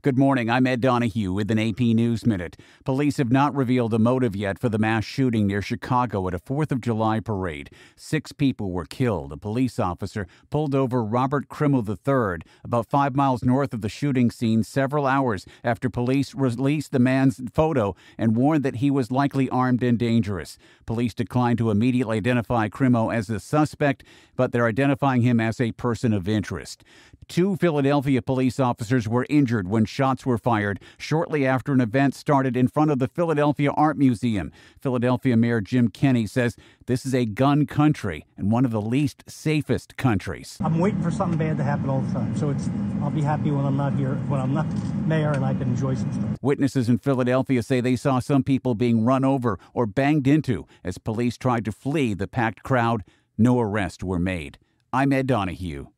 Good morning. I'm Ed Donahue with an AP News Minute. Police have not revealed a motive yet for the mass shooting near Chicago at a 4th of July parade. Six people were killed. A police officer pulled over Robert Crimo III about five miles north of the shooting scene several hours after police released the man's photo and warned that he was likely armed and dangerous. Police declined to immediately identify Crimo as the suspect, but they're identifying him as a person of interest. Two Philadelphia police officers were injured when shots were fired shortly after an event started in front of the Philadelphia Art Museum. Philadelphia Mayor Jim Kenney says this is a gun country and one of the least safest countries. I'm waiting for something bad to happen all the time. So it's I'll be happy when I'm not here, when I'm not mayor and I can enjoy some stuff. Witnesses in Philadelphia say they saw some people being run over or banged into as police tried to flee the packed crowd. No arrests were made. I'm Ed Donahue.